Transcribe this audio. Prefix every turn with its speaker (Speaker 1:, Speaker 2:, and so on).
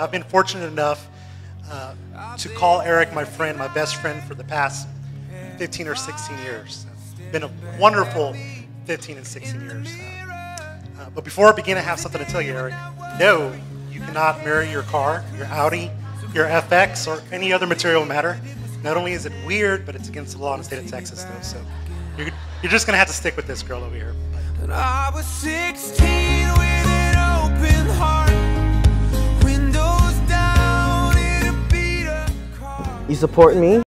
Speaker 1: I've been fortunate enough uh, to call Eric my friend, my best friend for the past 15 or 16 years. It's been a wonderful 15 and 16 years. Uh, but before I begin, I have something to tell you, Eric. No, you cannot marry your car, your Audi, your FX, or any other material matter. Not only is it weird, but it's against the law in the state of Texas, though. So you're, you're just going to have to stick with this girl over here.
Speaker 2: And I was 16 with an open heart, windows down in a beat up car.
Speaker 3: You support me?